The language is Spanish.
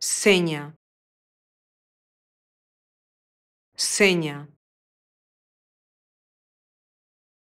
seña, seña.